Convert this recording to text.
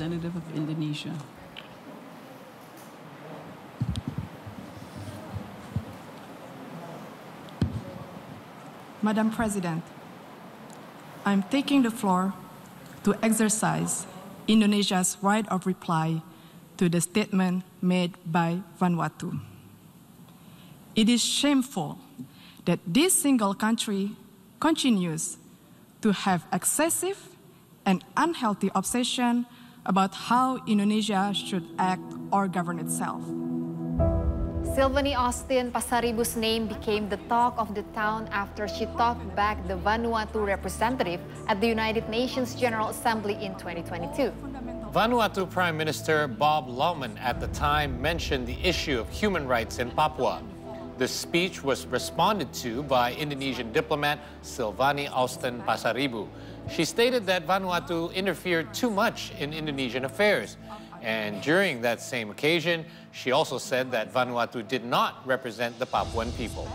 Representative of Indonesia. Madam President, I'm taking the floor to exercise Indonesia's right of reply to the statement made by Vanuatu. It is shameful that this single country continues to have excessive and unhealthy obsession about how Indonesia should act or govern itself. Silvany Austin Pasaribu's name became the talk of the town after she talked back the Vanuatu representative at the United Nations General Assembly in 2022. Vanuatu Prime Minister Bob Loughman at the time mentioned the issue of human rights in Papua. The speech was responded to by Indonesian diplomat Silvany Austin Pasaribu. She stated that Vanuatu interfered too much in Indonesian affairs. And during that same occasion, she also said that Vanuatu did not represent the Papuan people.